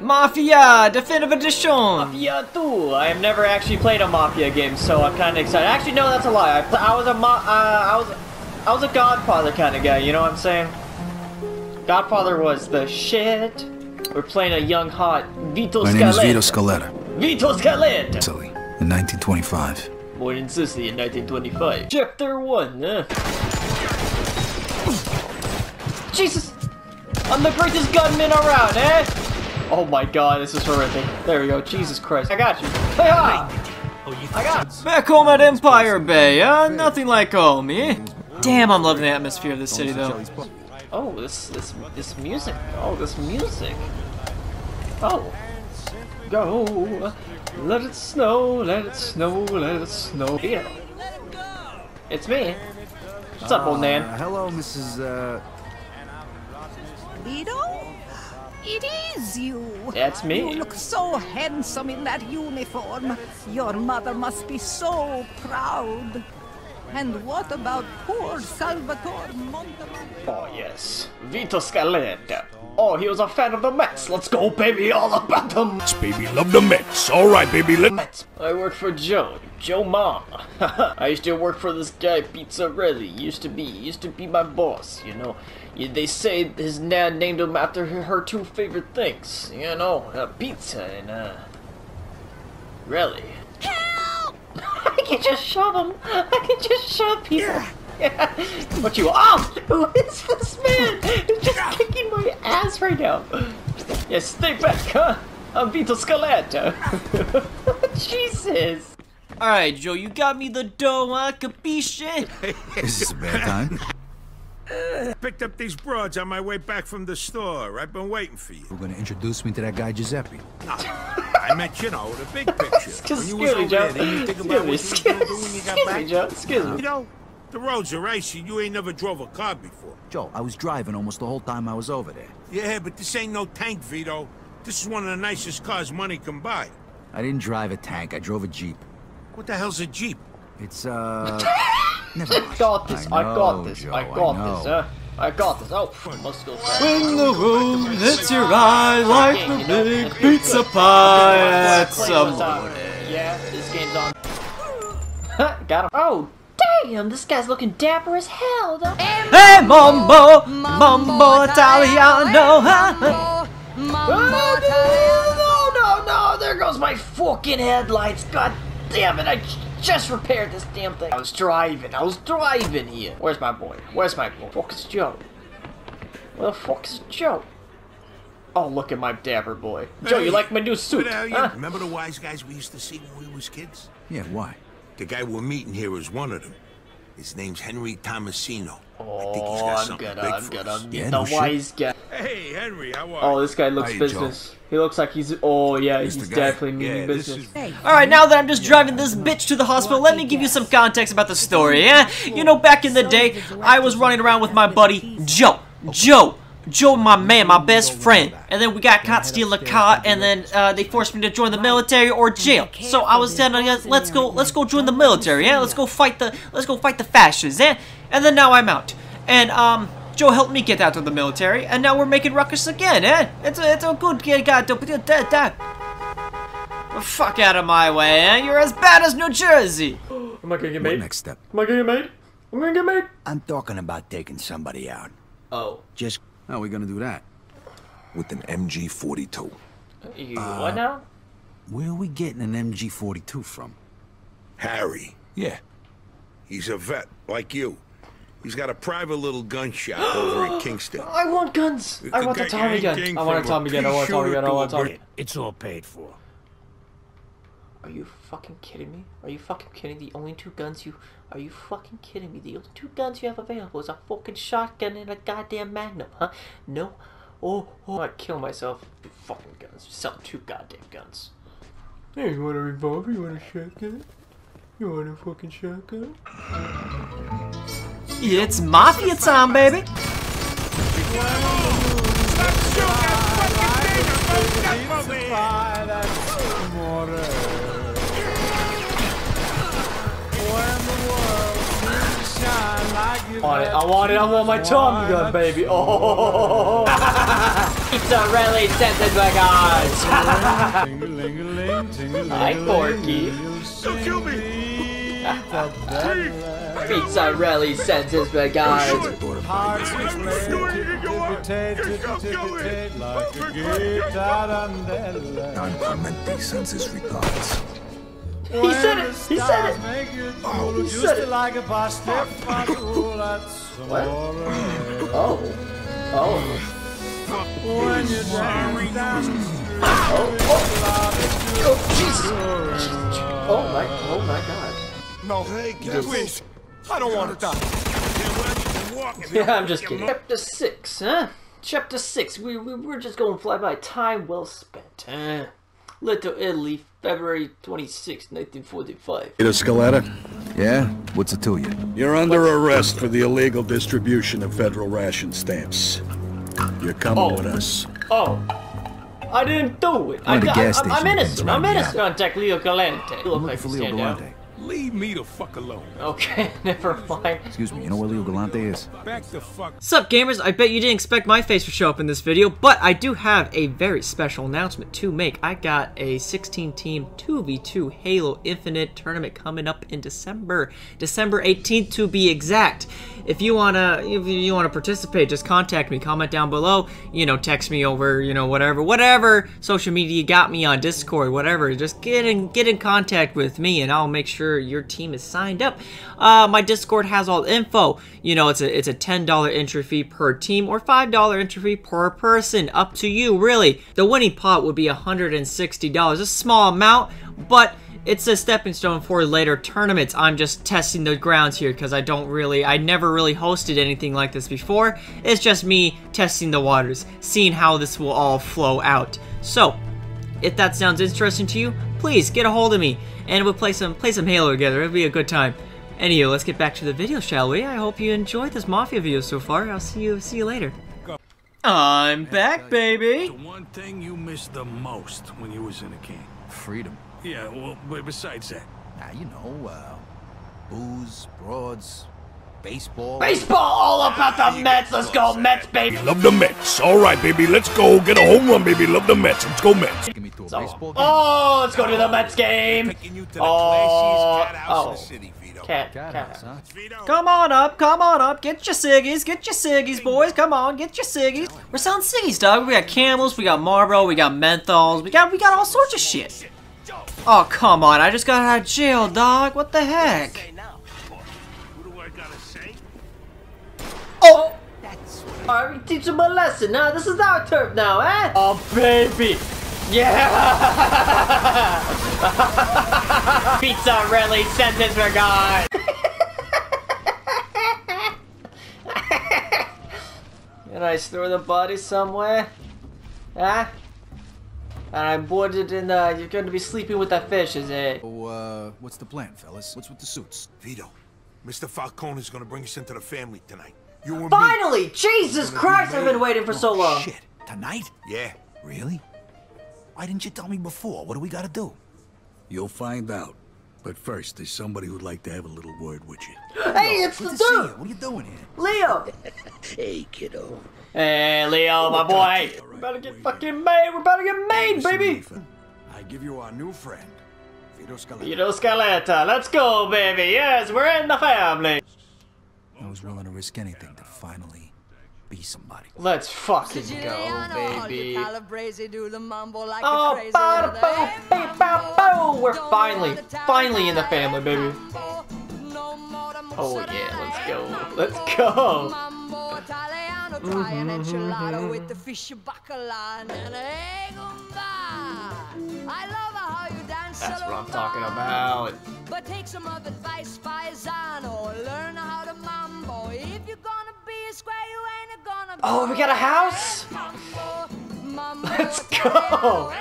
Mafia Definitive Edition! Mafia 2. I have never actually played a Mafia game, so I'm kind of excited. Actually, no, that's a lie. I, I was a ma- uh, I was I was a Godfather kind of guy. You know what I'm saying? Godfather was the shit. We're playing a young hot Vito My name is Scaletta. Vito Scaletta. Vito Scaletta. Sicily, in 1925. Born in Sicily in 1925. Chapter 1, huh? Jesus! I'm the greatest gunman around, eh? Oh my god, this is horrific. There we go, Jesus Christ. I got you. Hey, I got Back home at Empire Bay, huh? Nothing like home, eh? Damn, I'm loving the atmosphere of this city, though. Oh, this, this, this music. Oh, this music. Oh. Go. Let it snow, let it snow, let it snow. Vito. It's me. What's up, old man? Uh, hello, Mrs. Uh, Vito? It is you. That's me. You look so handsome in that uniform. Your mother must be so proud. And what about poor Salvatore Montemagno? Oh, yes. Vito Scaletta. Oh, he was a fan of the Mets. Let's go, baby, all about the Mets. Baby, love the Mets. All right, baby, let Mets. I work for Joe. Joe Mama. I used to work for this guy, Pizzarelli. Used to be, used to be my boss, you know. They say his nan named him after her, her two favorite things. You know, uh, pizza and, uh... Really? Help! I can just shove him. I can just shove people. Yeah. What you? Oh, who is this man? He's just kicking my ass right now. Yeah, stay back, huh? I'm Vito Scaletta. Jesus. Alright, Joe, you got me the dough, huh? Capisce? Is this a bad time? picked up these broads on my way back from the store. I've been waiting for you. You're gonna introduce me to that guy Giuseppe. I meant, you know, the big picture. Excuse when you was me, Joe. there, you think Excuse about me. what you was gonna do when you got Excuse back? me, Joe. Excuse me. You know, the roads are icy. You ain't never drove a car before. Joe, I was driving almost the whole time I was over there. Yeah, but this ain't no tank, Vito. This is one of the nicest cars money can buy. I didn't drive a tank, I drove a Jeep. What the hell's a Jeep? It's, uh... never mind. Got this. I, know, got this. Joe, I got know. this. Huh? I got this. Oh, let's go fast. When the road hits your eye like the big pizza pie at some Yeah, this game's on. Got him. Oh, damn! This guy's looking dapper as hell. Though. Hey, Mambo! Mambo Italiano! huh? Oh, no, no, no! There goes my fucking headlights. God damn it! I just repaired this damn thing. I was driving. I was driving here. Where's my boy? Where's my boy? Fuck is Joe? Where the fuck is Joe? Oh, look at my dapper boy. Joe, you like my new suit? What the you huh? remember the wise guys we used to see when we was kids? Yeah, why? The guy we're meeting here is one of them. His name's Henry Tomasino. Oh, I think he's Oh, got I'm something gonna, big I'm for gonna us. Yeah, the no shit. wise guy. Hey, Henry, how are oh, you? Oh, this guy looks How you, Joe? business. He looks like he's. Oh yeah, he's guy. definitely meaning Yeah, this business. is- Alright, now that I'm just driving this bitch to the hospital, let me give you some context about the story, yeah? You know, back in the day, I was running around with my buddy, Joe. Joe. Joe, my man, my best friend. And then we got caught stealing a car, and then uh, they forced me to join the military or jail. So I was telling us, let's go, let's go join the military, yeah? Let's go fight the, let's go fight the fascists, yeah? And then now I'm out. And, um, Joe helped me get out of the military, and now we're making ruckus again, eh? It's a, it's a good get got Fuck out of my way, eh? You're as bad as New Jersey. Am I gonna get What made? next step? Am I gonna get made? I'm gonna get made. I'm talking about taking somebody out. Oh, Just How are we gonna do that? With an MG42. you what now? Uh, where are we getting an MG42 from? Harry. Yeah. He's a vet, like you. He's got a private little gun shop over in Kingston. I want guns. I want the Got Tommy gun. I want a from a Tommy gun. I want a Tommy gun. I want a pea Tommy. shooter it's all paid for. Are you fucking kidding me? Are you fucking kidding? Me? The only two guns you are you fucking kidding me? The only two guns you have available is a fucking shotgun and a goddamn magnum, huh? No. Oh, oh I'd kill myself. You fucking guns. You're two goddamn guns. Hey, you want a revolver? You want a shotgun? You want a fucking shotgun? It's mafia time, baby. When the world seems to shine like want it. I want it. I want my Tommy gun, baby. Oh, Pizzarelli scented bagage. Hi, Porky. Don't kill me! Pizzarelli scented bagage. Don Clemente sends his regards. He said it. He said it. Oh, He said it. What? Oh. Oh. Oh. Oh. Jesus. Oh my. Oh my God. No, hey, please. I don't want to die. Yeah, I'm just kidding. Chapter 6, huh? Chapter 6. We, we, we're just going to fly by. Time well spent. Uh, Little Italy, February 26, 1945. Vito Scaletta, Yeah? What's it to you? you're under arrest for the illegal distribution of federal ration stamps. You're coming Oh. with us. Oh. I didn't do it. I, One of the I, gas I'm, I'm station innocent. I'm around the innocent. Contact Leo Galante. You look like Leo. Galante. Leave me the fuck alone. Okay, never mind. Excuse me, you know where Leo Galante is? Back the fuck. Sup gamers, I bet you didn't expect my face to show up in this video, but I do have a very special announcement to make. I got a 16 team 2v2 Halo Infinite tournament coming up in December, December 18th to be exact. If you wanna if you wanna participate, just contact me, comment down below, you know, text me over, you know, whatever, whatever social media got me on Discord, whatever, just get in get in contact with me and I'll make sure your team is signed up. Uh, my Discord has all info. You know, it's a it's a ten dollar entry fee per team or five dollar entry fee per person. Up to you, really. The winning pot would be hundred and sixty dollars, a small amount, but it's a stepping stone for later tournaments. I'm just testing the grounds here because I don't really, I never really hosted anything like this before. It's just me testing the waters, seeing how this will all flow out. So, if that sounds interesting to you, please get a hold of me and we'll play some play some Halo together. It'll be a good time. Anyway, let's get back to the video, shall we? I hope you enjoyed this Mafia video so far. I'll see you see you later. I'm back, baby. The one thing you missed the most when you was in a king. Freedom. Yeah, well, but besides that, Ah, you know, uh, booze, broads, baseball. Baseball all about the Mets. Let's go Mets, baby. Love the Mets. All right, baby, let's go. Get a home run, baby. Love the Mets. Let's go Mets. Take me to a baseball game. Oh, let's go to the Mets game. Taking you to the Oh, classiest cat house in oh. the city, Vito. Cat, Cat cat. house, huh? Vito. Come on up, come on up. Get your ciggies, get your ciggies, boys. Come on, get your ciggies. We're selling ciggies, dog. We got Camels, we got Marlboro, we got menthols, we got we got all sorts of shit. Oh come on, I just got out of jail, dog. What the heck? What I gotta? Oh. Alright, we teach him a lesson. Now this is our turf now, eh? Oh, baby. Yeah! Pizzarelli sent his regard. Can I store the body somewhere? Huh? And I boarded in the. You're going to be sleeping with that fish, is it? So, uh, what's the plan, fellas? What's with the suits? Vito, Mr. Falcone is gonna bring us into the family tonight. You and me. Finally! Jesus Christ, I've been waiting for so long. Shit, tonight? Yeah. Really? Why didn't you tell me before? What do we gotta do? You'll find out. But first, there's somebody who'd like to have a little word with you. Hey, it's Good the to see you. dude! What are you doing here? Leo! Hey, kiddo. Hey, Leo, my boy. We're about to get fucking made. We're about to get made, baby. I give you our new friend, Vito Scaletta. Vito Scaletta, let's go, baby. Yes, we're in the family. I was willing to risk anything to finally be somebody. Let's fucking go, baby. Oh, bada bow. We're finally, finally in the family, baby. Oh yeah, let's go. Let's go. Mambo Italiano, try an enchilada with the fish bacala and an egg I love how you dance. That's what I'm talking about. But take some of advice, paisano. Learn how to mambo. If you're gonna be a square, you ain't gonna be. Oh, we got a house? Mambo, mambo Let's go.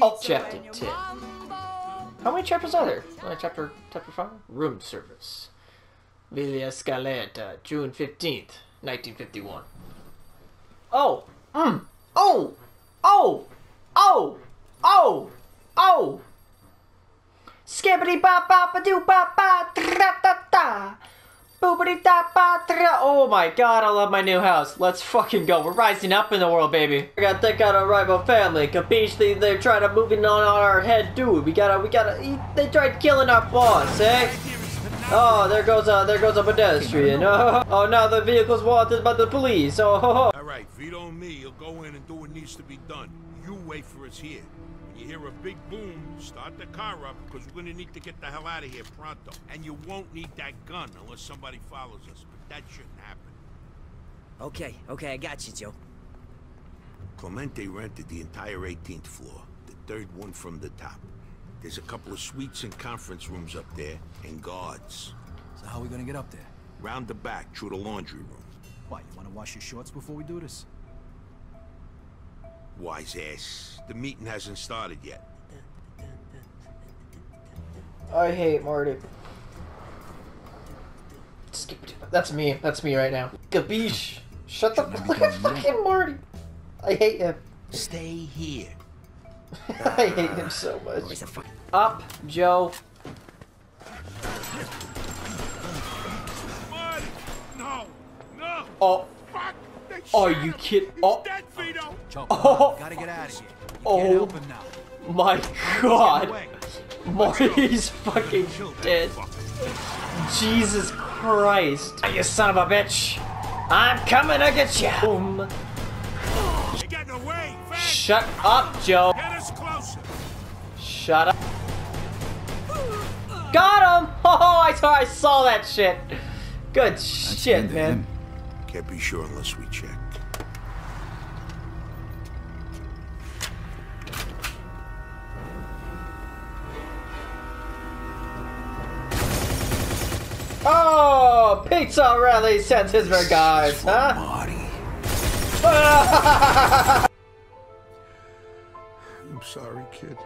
Oh, chapter 10. How many chapters are there? Uh, chapter chapter five. Room service. Villa Scaletta, June fifteenth, nineteen fifty one. Oh, mm, oh, oh, oh, Oh! Oh! Skibbity ba ba ba doo ba ba da da da. Oh my god, I love my new house. Let's fucking go. We're rising up in the world, baby. We gotta take out our rival family. Capiche? They, they're trying to move in on our head, dude. We gotta, we gotta. They tried killing our boss, eh? Oh, there goes a, there goes a pedestrian. Oh, oh, now the vehicle's wanted by the police. Oh, ho, ho. All right, and me, you'll go in and do what needs to be done. You wait for us here. When you hear a big boom, start the car up, because we're gonna need to get the hell out of here pronto. And you won't need that gun unless somebody follows us, but that shouldn't happen. Okay, okay, I got you, Joe. Clemente rented the entire 18th floor, the third one from the top. There's a couple of suites and conference rooms up there, and guards. So how are we gonna get up there? Round the back, through the laundry room. What, you wanna wash your shorts before we do this? Wise ass. The meeting hasn't started yet. I hate Marty. Skip. That's me. That's me right now. Gabish. Shut the fuck up, fucking Marty. I hate him. Stay here. I hate him so much. Up, Joe. Marty! No! No! Oh. Fuck! They Are you him. kidding? Oh. dead, Vito! Joe, Oh. gotta get out of here. You Oh. can't help him. My God. Away. Marty's fucking dead. Jesus Christ. You son of a bitch. I'm coming to get you. Boom. You're getting away! Fast! Shut up, Joe. Get us closer! Shut up. Got him! Oh, I saw, I saw that shit. Good That's shit, man. Can't be sure unless we check. Oh, Pizzarelli sends his regards, huh? Marty. I'm sorry, kid.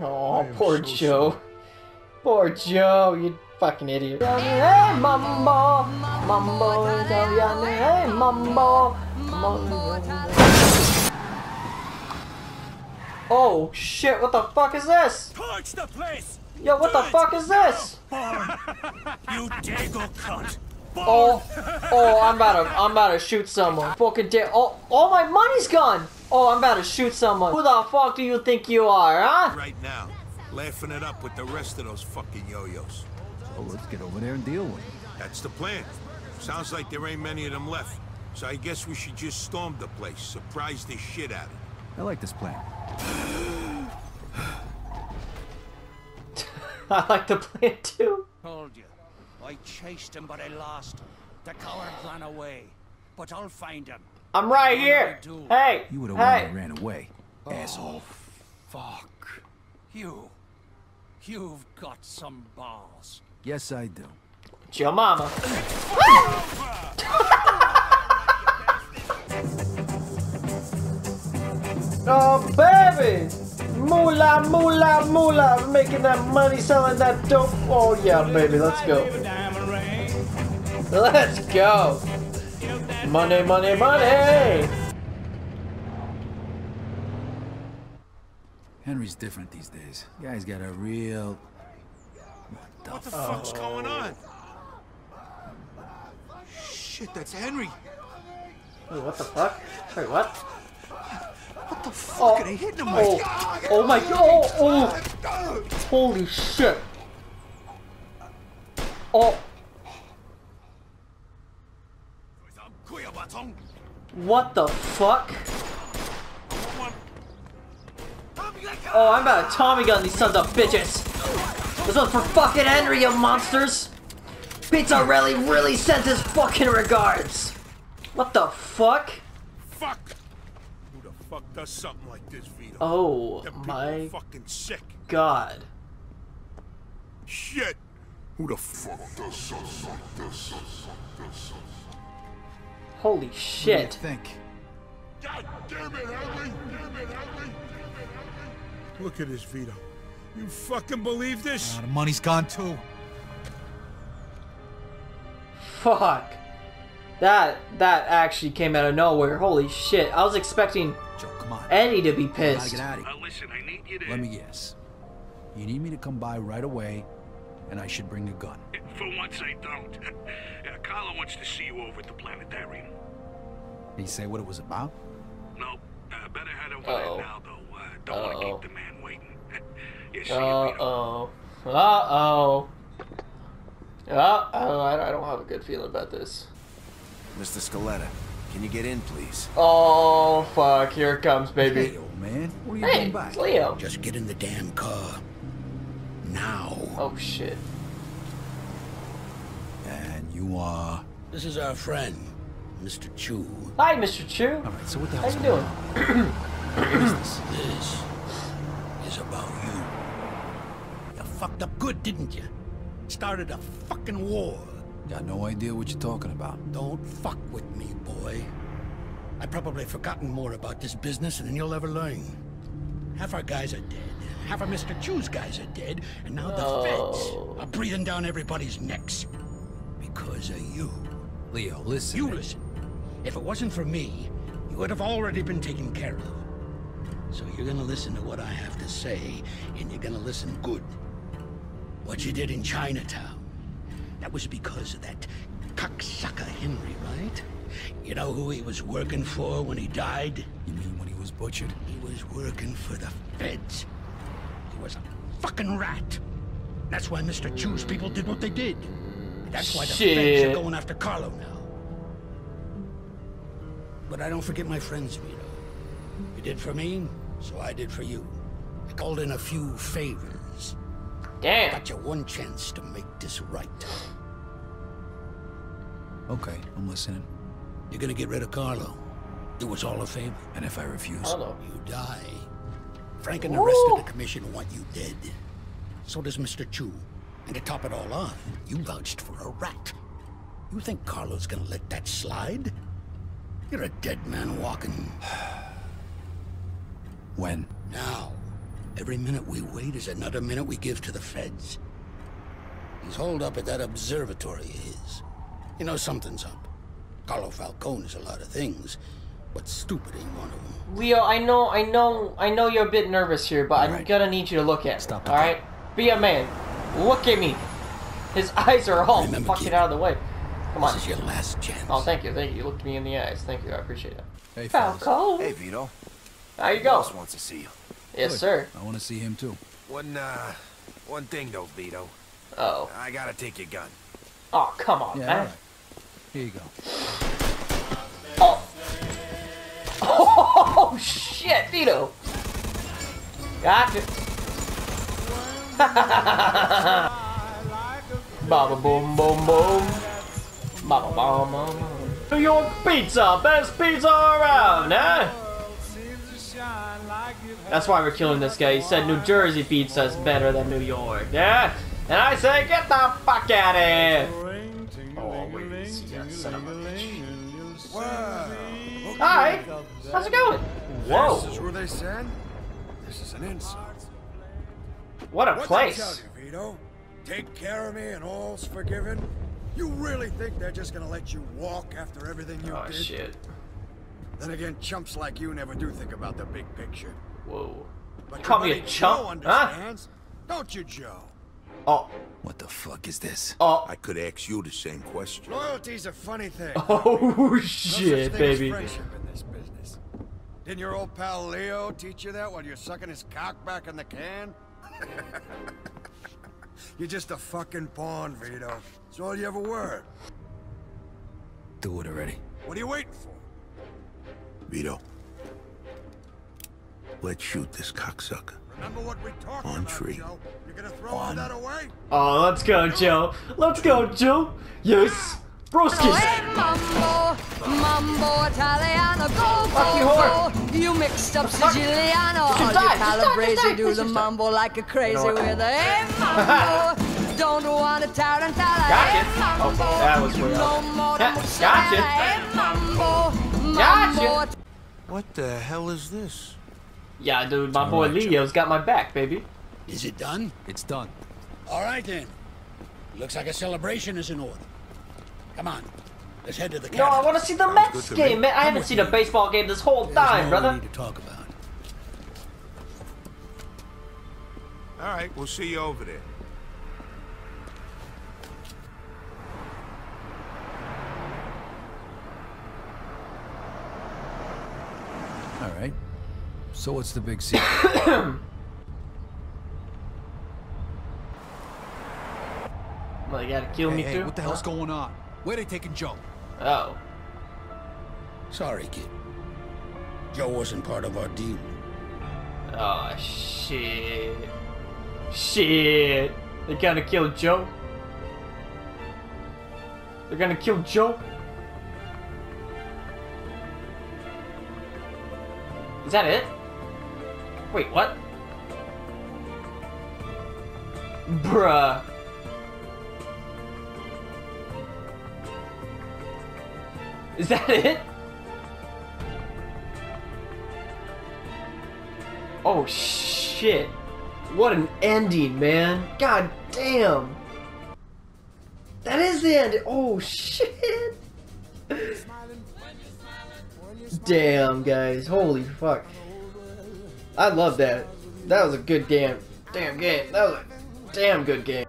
Oh, poor so Joe. Poor Joe, you fucking idiot. Hey, Mambo, Mambo, Italiano, hey, Mambo, Mambo. Oh shit! What the fuck is this? Torch the place! Yo, what the fuck is this? You dago cunt! Oh, oh, I'm about to, I'm about to shoot someone. Fucking da- oh, all my money's gone. Oh, I'm about to shoot someone. Who the fuck do you think you are, huh? Right now, laughing it up with the rest of those fucking yo-yos. So let's get over there and deal with it. That's the plan. Sounds like there ain't many of them left. So I guess we should just storm the place, surprise the shit out of it. I like this plan. I like the plan too. Told you. I chased him, but I lost him. The coward ran away. But I'll find him. I'm right here. Hey, You would have one that hey. ran away, oh, asshole. Fuck. You. You've got some balls. Yes, I do. It's your Mama. oh, baby. Moolah, moolah, moolah. Making that money selling that dope. Oh, yeah, baby. Let's go. Let's go. Money, money, money. Henry's different these days. Guy's got a real. What the fuck's going on? Shit, that's Henry. Wait, what the fuck? Wait, what? What the fuck Oh, are they hitting him oh, with? oh my god! Oh, oh. Holy shit! Oh, what the fuck? Oh, I'm about to Tommy gun these sons of bitches. This one's for fucking Henry, you monsters. Pizzarelli really sent his fucking regards. What the fuck? Fuck! Who fuck does something like this, Vito? Oh Them my fucking sick. god. Shit! Who the fuck does something like this? Holy What do you shit. think? God damn it, Henry! Damn it, Henry! Look at this, Vito. You fucking believe this? Uh, the money's gone too. Fuck. That that actually came out of nowhere. Holy shit. I was expecting Joe, come on. Eddie to be We gotta pissed. get out of here. Uh, listen, I need you there. Let me guess. You need me to come by right away, and I should bring a gun. For once, I don't. uh, Carlo wants to see you over at the planetarium. Did he say what it was about? No, uh, better head over Uh-oh. now, though. Uh, don't want to keep the man waiting. Uh-oh. Uh oh. Uh oh. I I don't have a good feeling about this. Mr. Scaletta, can you get in, please? Oh fuck! Here it comes, baby. Hey, old man. What are you Hey, doing back? it's Leo. Just get in the damn car. Now. Oh shit. And you are... This is our friend, Mr. Chu. Hi, Mr. Chu. All right, so what the How hell's you doing? on? What is this? This is about you. You fucked up good, didn't you? Started a fucking war. Got no idea what you're talking about. Don't fuck with me, boy. I've probably forgotten more about this business than you'll ever learn. Half our guys are dead. Half of Mr. Chu's guys are dead. And now the Oh. feds are breathing down everybody's necks. Because of you. Leo, listen. You listen. If it wasn't for me, you would have already been taken care of. So you're gonna listen to what I have to say, and you're gonna listen good. What you did in Chinatown, that was because of that cocksucker Henry, right? You know who he was working for when he died? You mean when he was butchered? He was working for the feds. He was a fucking rat. That's why Mr. Chu's people did what they did. That's why the feds are going after Carlo now. But I don't forget my friends, Vito. You did for me, so I did for you. I called in a few favors. Damn. Got you one chance to make this right. Okay, I'm listening. You're gonna get rid of Carlo. It was all a favor. And if I refuse? Hello. You die. Frank and the rest of the commission want you dead. So does Mr. Chu. And to top it all off, you vouched for a rat. You think Carlo's gonna let that slide? You're a dead man walking. When? Now, every minute we wait is another minute we give to the feds. He's holed up at that observatory of his. You know something's up. Carlo Falcone is a lot of things, but stupid ain't one of them. Leo, I know, I know, I know you're a bit nervous here, but I'm Alright. gonna need you to look at Stop me. All right, be a man. Look at me. His eyes are all Remember, fucking kid, out of the way. Come on. This is your last chance. Oh, thank you, thank you. You looked me in the eyes. Thank you, I appreciate it. Hey, fellas. Falcone. Hey, Vito. How you Boss go? wants to see you. Yes, Good. sir. I want to see him too. One, uh, one thing though, Vito. Oh. I gotta take your gun. Oh, come on, Yeah, man. all right. Here you go. Oh. Oh shit, Vito. Gotcha. Baba boom boom boom. Baba boom boom. New York pizza, best pizza around, huh? That's why we're killing this guy. He said New Jersey pizza is better than New York, yeah? And I say, get the fuck out of here! Oh, wait, see that son of a bitch. Hi! How's it going? Whoa. This is where they send? This is an insult. What a What's I place! tell you, Vito? Take care of me and all's forgiven? You really think they're just gonna let you walk after everything you Oh did? shit. Then again, chumps like you never do think about the big picture. Whoa. But Call me a chump, Joe huh? Don't you, Joe? Oh, What the fuck is this? oh, I could ask you the same question. Loyalty's a funny thing. oh shit, thing baby. friendship in this business. Didn't your old pal Leo teach you that while you're sucking his cock back in the can? you're just a fucking pawn, Vito. That's all you ever were. Do it already. What are you waiting for? Vito. Let's shoot this cocksucker. Remember what we talked On about, tree. Joe? You're gonna throw all that away? Oh, let's go, Joe. Let's go, Joe. Yes. Broskis. Mambo, mambo Italiano, go, Fuck you, go, whore. go. You mixed up Siciliano. You All you just die, just calabrese do the mambo like a crazy You with a hey, mambo. Don't want a tarantella. Gotcha. Hey, mambo. Oh, that was way No more gotcha. Hey, mambo, Gotcha. What the hell is this? Yeah, dude, my boy Alright, Joe. Leo's got my back, baby. Is it done? It's done. All right then. Looks like a celebration is in order. Come on. Let's head to the No, I want to see the Mets good to me. game, man. I haven't with seen a baseball game this whole There's time, more brother. we need to talk about. All right, we'll see you over there. All right. So what's the big secret? Well, you gotta kill me hey, too? hey, what the hell's going on? Where they taking Joe? Oh. Sorry, kid. Joe wasn't part of our deal. Oh, shit. Shit. They're gonna kill Joe? They're gonna kill Joe? Is that it? Wait, what? Bruh. Is that it? Oh shit. What an ending, man. God damn. That is the end. Oh shit. Damn, guys. Holy fuck. I love that. That was a good game. Damn game. That was a damn good game.